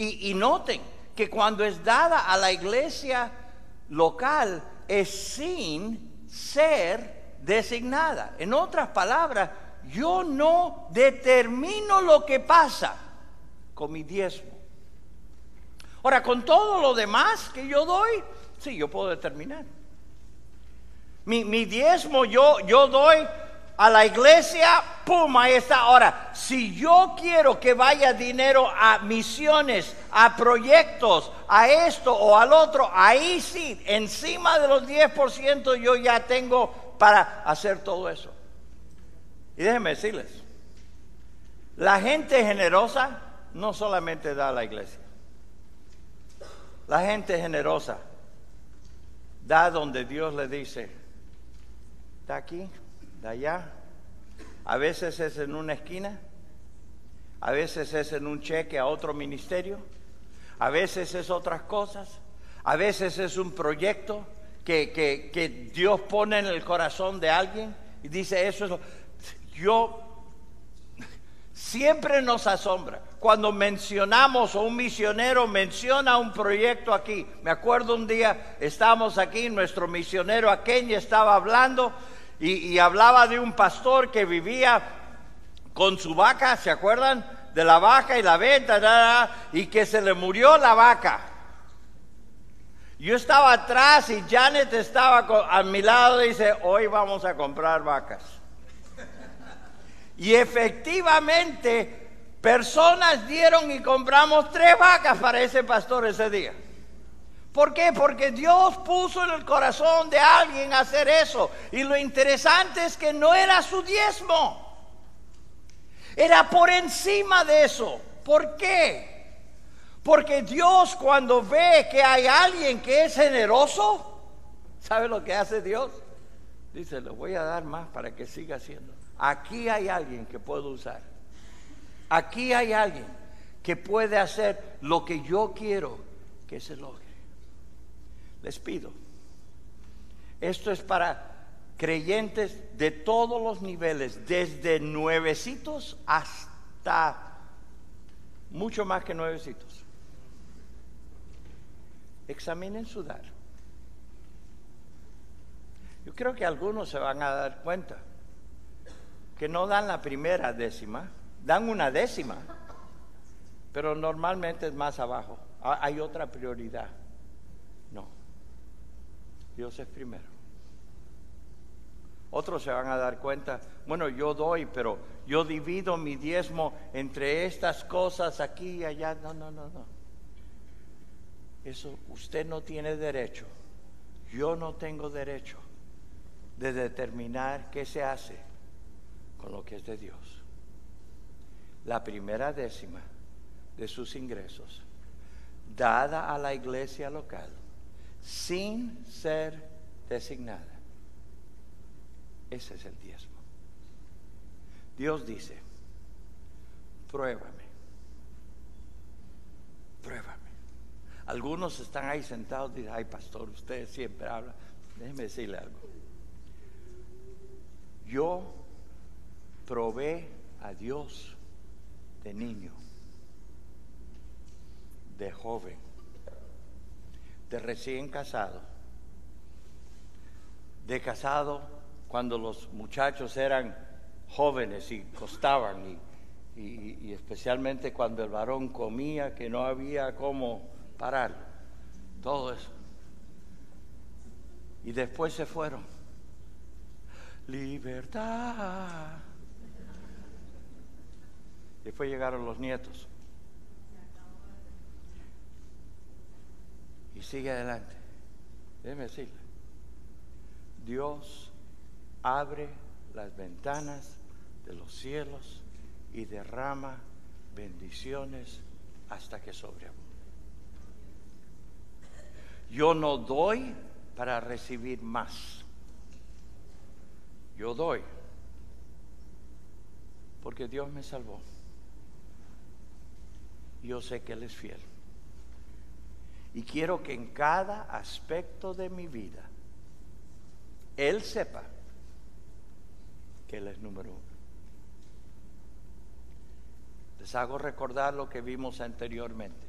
Y, noten que cuando es dada a la iglesia local es sin ser designada. En otras palabras, yo no determino lo que pasa con mi diezmo. Ahora, con todo lo demás que yo doy, sí, yo puedo determinar. Mi, mi diezmo yo, yo doy a la iglesia, ¡pum! Ahí está. Ahora, si yo quiero que vaya dinero a misiones, a proyectos, a esto o al otro, ahí sí, encima de los 10% yo ya tengo para hacer todo eso. Y déjenme decirles, la gente generosa no solamente da a la iglesia. La gente generosa da donde Dios le dice, está aquí, de allá. A veces es en una esquina, a veces es en un cheque a otro ministerio, a veces es otras cosas, a veces es un proyecto que, que, Dios pone en el corazón de alguien y dice, eso es. Yo siempre nos asombra cuando mencionamos o un misionero menciona un proyecto aquí. Me acuerdo un día, estábamos aquí, nuestro misionero a Kenia estaba hablando y, hablaba de un pastor que vivía con su vaca, ¿se acuerdan? De la vaca y la venta, y que se le murió la vaca. Yo estaba atrás y Janet estaba a mi lado y dice, hoy vamos a comprar vacas. Y efectivamente, personas dieron y compramos tres vacas para ese pastor ese día. ¿Por qué? Porque Dios puso en el corazón de alguien hacer eso. Y lo interesante es que no era su diezmo. Era por encima de eso. ¿Por qué? Porque Dios cuando ve que hay alguien que es generoso, ¿sabe lo que hace Dios? Dice, le voy a dar más para que siga haciendo. Aquí hay alguien que puedo usar. Aquí hay alguien que puede hacer lo que yo quiero que se logre. Les pido. Esto es para creyentes de todos los niveles, desde nuevecitos hasta mucho más que nuevecitos. examinen su dar. Yo creo que algunos se van a dar cuenta que no dan la primera décima, dan una décima, pero normalmente es más abajo. Hay otra prioridad. Dios es primero. Otros se van a dar cuenta, bueno, yo doy, pero yo divido mi diezmo entre estas cosas aquí y allá. No, no, no, no. Eso usted no tiene derecho. Yo no tengo derecho de determinar qué se hace con lo que es de Dios. La primera décima de sus ingresos, dada a la iglesia local, sin ser designada. Ese es el diezmo. Dios dice, pruébame, pruébame. Algunos están ahí sentados y dicen, ay pastor, usted siempre habla. Déjeme decirle algo. Yo probé a Dios de niño, de joven, de recién casado, de casado cuando los muchachos eran jóvenes y costaban, y, especialmente cuando el varón comía que no había cómo parar, todo eso. Y después se fueron. Libertad. Después llegaron los nietos. Y sigue adelante. Déjeme decirle. Dios abre las ventanas de los cielos y derrama bendiciones hasta que sobreabunde. Yo no doy para recibir más. Yo doy porque Dios me salvó. Yo sé que Él es fiel. Y quiero que en cada aspecto de mi vida Él sepa que Él es número uno. Les hago recordar lo que vimos anteriormente.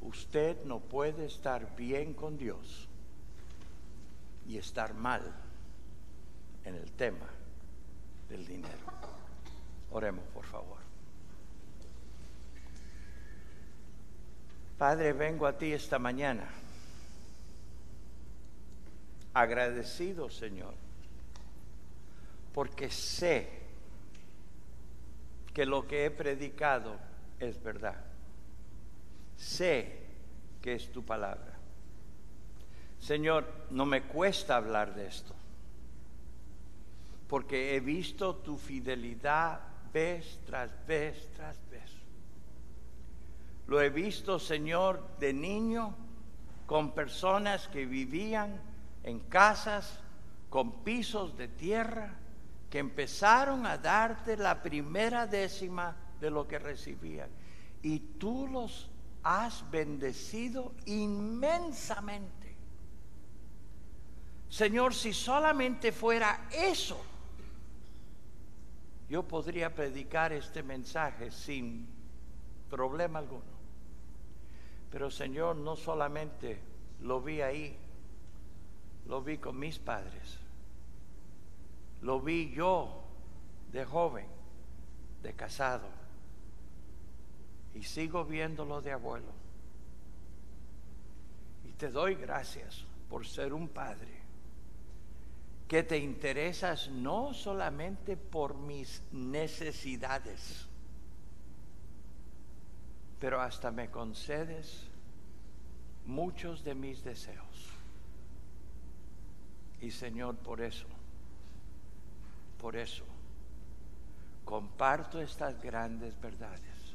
Usted no puede estar bien con Dios y estar mal en el tema del dinero. Oremos, por favor. Padre, vengo a ti esta mañana agradecido, Señor, porque sé que lo que he predicado es verdad. Sé que es tu palabra. Señor, no me cuesta hablar de esto, porque he visto tu fidelidad vez tras vez tras vez. Lo he visto, Señor, de niño con personas que vivían en casas con pisos de tierra que empezaron a darte la primera décima de lo que recibían. Y tú los has bendecido inmensamente. Señor, si solamente fuera eso, yo podría predicar este mensaje sin problema alguno. Pero Señor, no solamente lo vi ahí, lo vi con mis padres lo vi yo de joven, de casado, y sigo viéndolo de abuelo. Y te doy gracias por ser un padre que te interesas no solamente por mis necesidades, pero hasta me concedes muchos de mis deseos. Y Señor, por eso por eso, comparto estas grandes verdades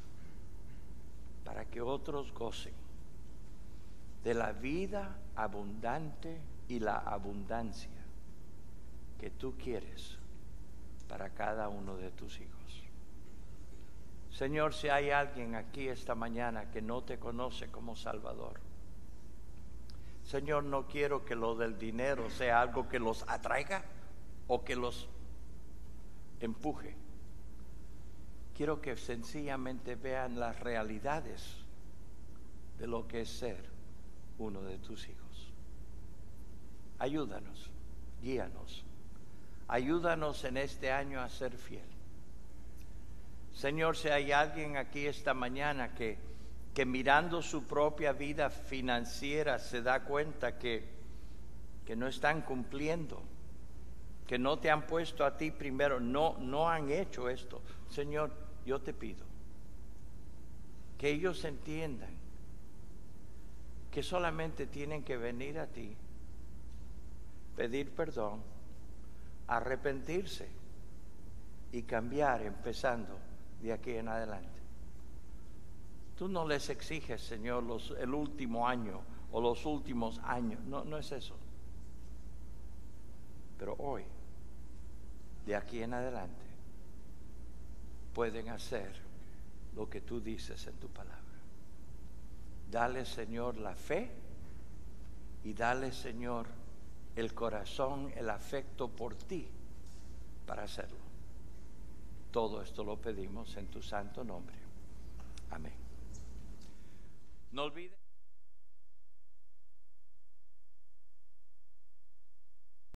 para que otros gocen de la vida abundante y la abundancia que tú quieres para cada uno de tus hijos. Señor, si hay alguien aquí esta mañana que no te conoce como Salvador, Señor, no quiero que lo del dinero sea algo que los atraiga o que los empuje. Quiero que sencillamente vean las realidades de lo que es ser uno de tus hijos. Ayúdanos, guíanos, ayúdanos en este año a ser fiel. Señor, si hay alguien aquí esta mañana que, que mirando su propia vida financiera se da cuenta que, que no están cumpliendo, que no te han puesto a ti primero, no, no han hecho esto. Señor, yo te pido que ellos entiendan que solamente tienen que venir a ti, pedir perdón, arrepentirse y cambiar empezando de aquí en adelante. Tú no les exiges, Señor, los, el último año o los últimos años, no, no es eso. Pero hoy, de aquí en adelante, pueden hacer lo que tú dices en tu palabra. Dale, Señor, la fe y dale, Señor, el corazón, el afecto por ti para hacerlo. Todo esto lo pedimos en tu santo nombre. Amén. No olvides.